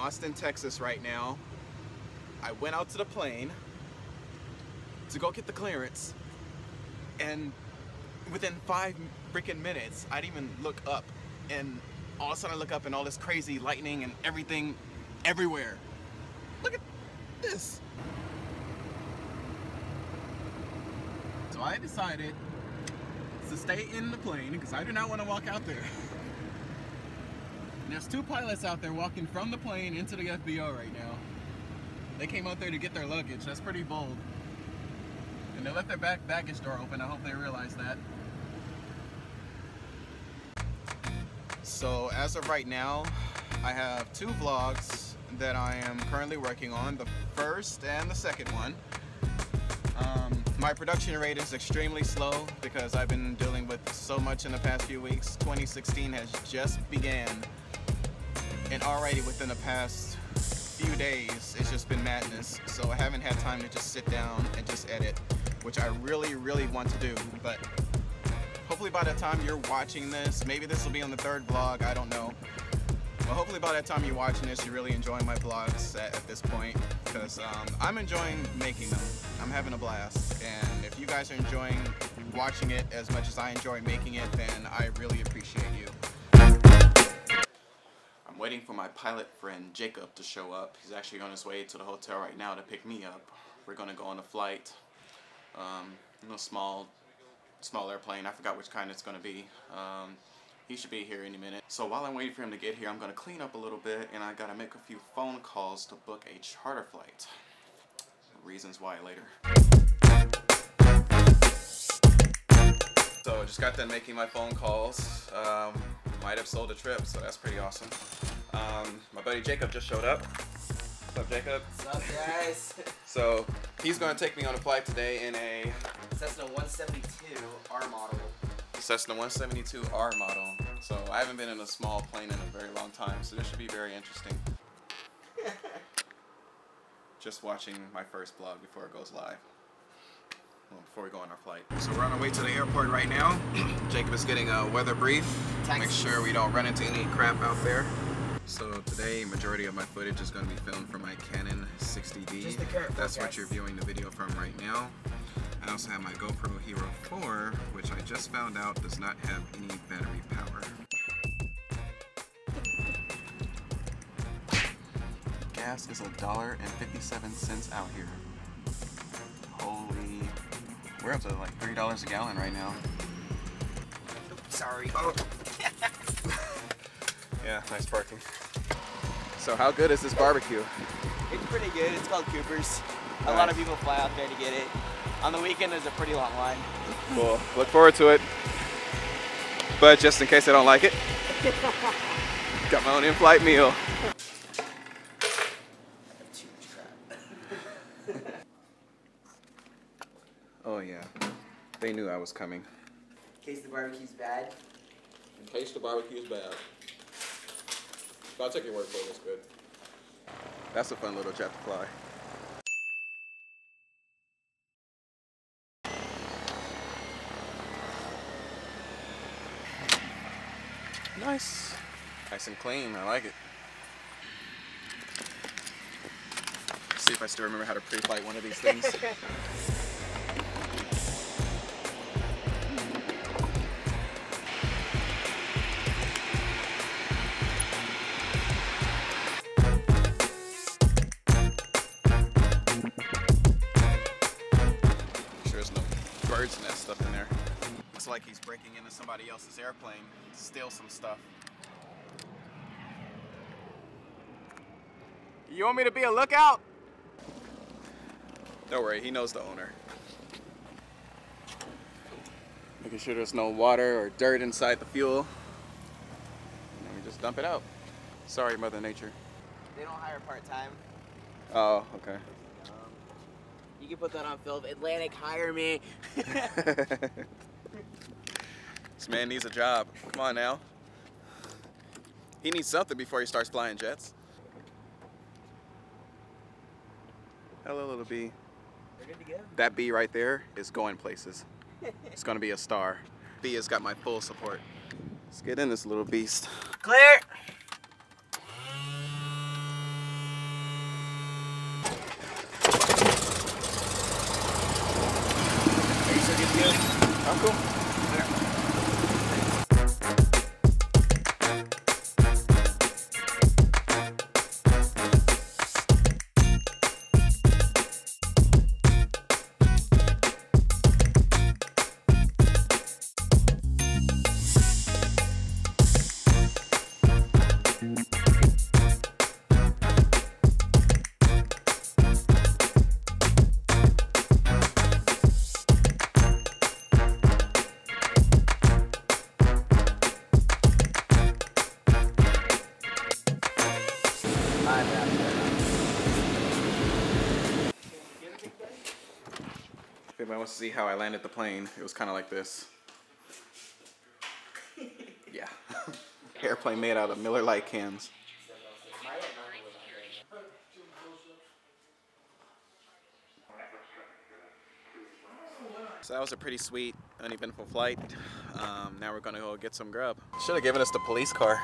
Austin, Texas right now. I went out to the plane to go get the clearance and within five freaking minutes, I didn't even look up and all of a sudden I look up and all this crazy lightning and everything everywhere. Look at this. So I decided to stay in the plane because I do not want to walk out there. There's two pilots out there walking from the plane into the FBO right now. They came out there to get their luggage. That's pretty bold. And they left their back baggage door open. I hope they realize that. So as of right now, I have two vlogs that I am currently working on. The first and the second one. Um, my production rate is extremely slow because I've been dealing with so much in the past few weeks. 2016 has just began and already within the past few days it's just been madness. So I haven't had time to just sit down and just edit which I really really want to do. But hopefully by the time you're watching this maybe this will be on the third vlog I don't know. But hopefully by the time you're watching this you're really enjoying my vlogs at, at this point. Because um, I'm enjoying making them. I'm having a blast. And if you guys are enjoying watching it as much as I enjoy making it then I really appreciate you waiting for my pilot friend Jacob to show up. He's actually on his way to the hotel right now to pick me up. We're gonna go on a flight, um, a small, small airplane. I forgot which kind it's gonna be. Um, he should be here any minute. So while I'm waiting for him to get here, I'm gonna clean up a little bit and I gotta make a few phone calls to book a charter flight. Reasons why later. So just got done making my phone calls. Um, might have sold a trip, so that's pretty awesome. Um, my buddy Jacob just showed up. What's up, Jacob? What's up, guys? So he's going to take me on a flight today in a Cessna 172 R model. Cessna 172R model. So I haven't been in a small plane in a very long time, so this should be very interesting. Just watching my first vlog before it goes live. Before we go on our flight. So we're on our way to the airport right now. Jacob is getting a weather brief. Make sure we don't run into any crap out there. So today, majority of my footage is going to be filmed from my Canon 60D. Just the current That's what you're viewing the video from right now. I also have my GoPro Hero 4, which I just found out does not have any battery power. Gas is a dollar and 57 cents out here. Holy, we're up to like three dollars a gallon right now. Sorry. Oh. yeah, nice parking. So how good is this barbecue? It's pretty good. It's called Cooper's. A lot of people fly out there to get it. On the weekend, there's a pretty long line. Cool. Look forward to it. But just in case I don't like it, got my own in-flight meal. Too much crap. Oh yeah, they knew I was coming. In case the barbecue's bad. In case the barbecue is bad. But I'll take your word for it, it's good. That's a fun little jet to fly. Nice. Nice and clean, I like it. See if I still remember how to pre-flight one of these things. birds nest stuff in there. Looks like he's breaking into somebody else's airplane steal some stuff. You want me to be a lookout? Don't worry, he knows the owner. Making sure there's no water or dirt inside the fuel. And then we just dump it out. Sorry, Mother Nature. They don't hire part-time. Oh, okay. You can put that on film. Atlantic, hire me. this man needs a job. Come on now. He needs something before he starts flying jets. Hello, little bee. We're good to go. That bee right there is going places. It's gonna be a star. Bee has got my full support. Let's get in this little beast. Clear. Encore anybody wants to see how I landed the plane, it was kind of like this. Yeah. Airplane made out of Miller Lite cans. So that was a pretty sweet, uneventful flight. Um, now we're gonna go get some grub. Should have given us the police car.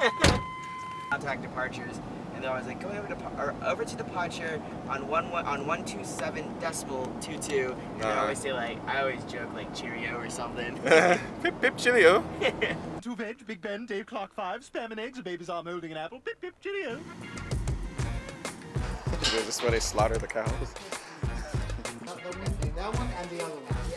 Contact departures, and they're always like going over to or over to departure on one one on one two seven decimal two two. And I Uh-huh. always say like I always joke like Cheerio or something. pip pip Cheerio. Two veg, Big Ben, Dave Clark 5, spam and eggs, a baby's arm holding an apple, pip pip cheerio. Is this where they slaughter the cows? That one and the other one.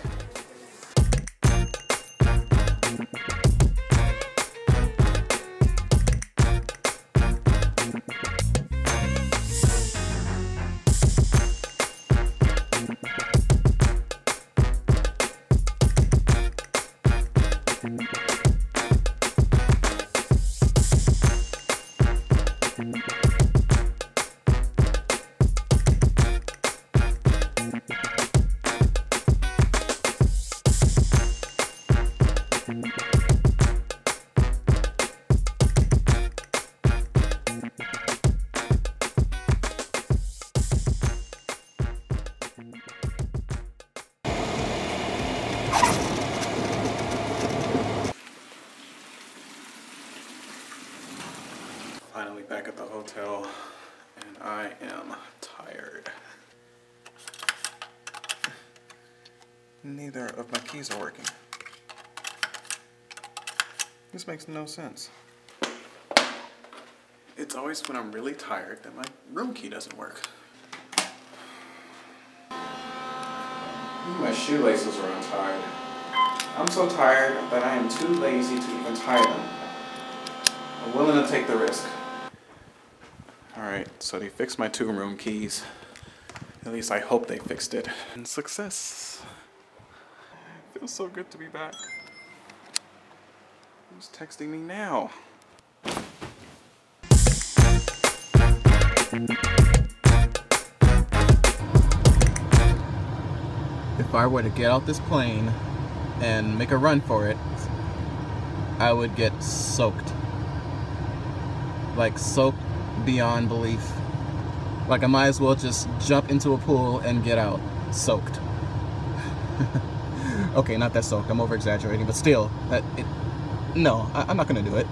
Finally back at the hotel, and I am tired. Neither of my keys are working. This makes no sense. It's always when I'm really tired that my room key doesn't work. My shoelaces are untied. I'm so tired that I am too lazy to even tie them. I'm willing to take the risk. Alright, so they fixed my two room keys. At least I hope they fixed it. And success. Feels so good to be back. Who's texting me now? If I were to get out this plane and make a run for it, I would get soaked. Like soaked beyond belief. Like I might as well just jump into a pool and get out soaked. okay, not that soaked. I'm over exaggerating, but still, it. No, I, I'm not gonna do it.